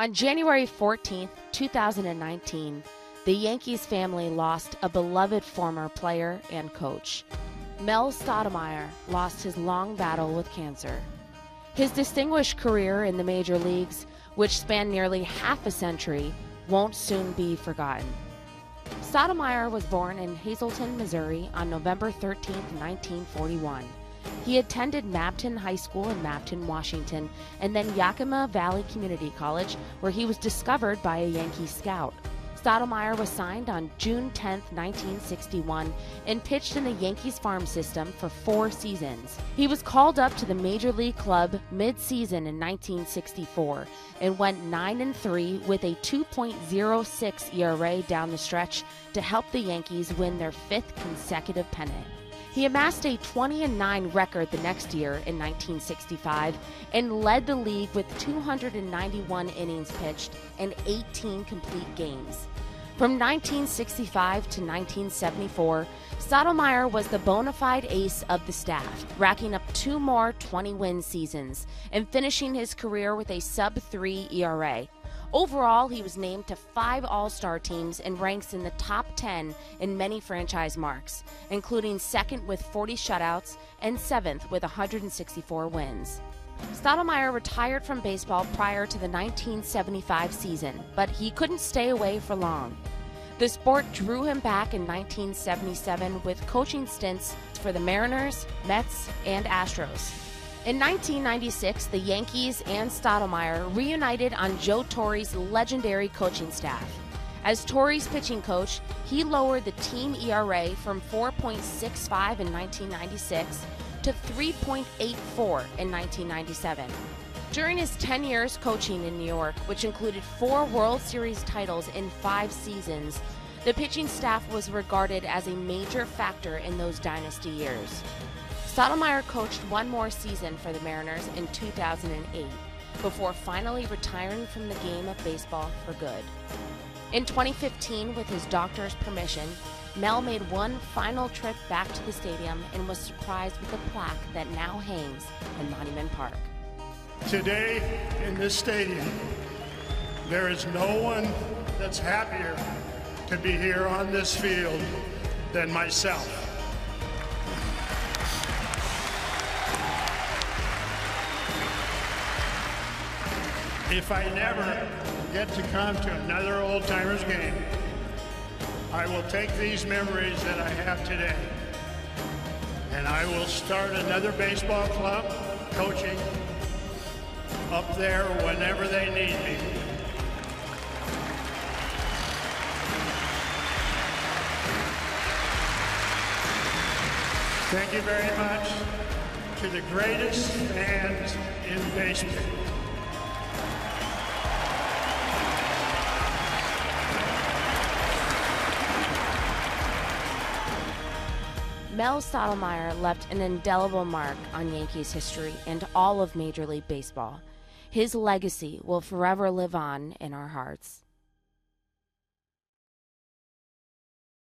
On January 14, 2019, the Yankees family lost a beloved former player and coach. Mel Stottlemyre lost his long battle with cancer. His distinguished career in the major leagues, which spanned nearly half a century, won't soon be forgotten. Stottlemyre was born in Hazleton, Missouri on November 13, 1941. He attended Mabton High School in Mabton, Washington, and then Yakima Valley Community College, where he was discovered by a Yankee scout. Stottlemyre was signed on June 10, 1961, and pitched in the Yankees farm system for four seasons. He was called up to the Major League Club mid-season in 1964 and went 9 and 3 with a 2.06 ERA down the stretch to help the Yankees win their fifth consecutive pennant. He amassed a 20 9 record the next year in 1965 and led the league with 291 innings pitched and 18 complete games. From 1965 to 1974, Stottlemyre was the bona fide ace of the staff, racking up two more 20 win seasons and finishing his career with a sub 3 ERA. Overall, he was named to five All Star teams and ranks in the top 10 in many franchise marks, including second with 40 shutouts and seventh with 164 wins. Stottlemyre retired from baseball prior to the 1975 season, but he couldn't stay away for long. The sport drew him back in 1977 with coaching stints for the Mariners, Mets, and Astros. In 1996, the Yankees and Stottlemyre reunited on Joe Torre's legendary coaching staff. As Torre's pitching coach, he lowered the team ERA from 4.65 in 1996 to 3.84 in 1997. During his 10 years coaching in New York, which included four World Series titles in five seasons, the pitching staff was regarded as a major factor in those dynasty years. Stottlemyre coached one more season for the Mariners in 2008 before finally retiring from the game of baseball for good. In 2015, with his doctor's permission, Mel made one final trip back to the stadium and was surprised with a plaque that now hangs in Monument Park. Today, in this stadium, there is no one that's happier to be here on this field than myself. If I never get to come to another old timers game, I will take these memories that I have today and I will start another baseball club coaching up there whenever they need me. Thank you very much to the greatest fans in baseball. Mel Stottlemyre left an indelible mark on Yankees history and all of Major League Baseball. His legacy will forever live on in our hearts.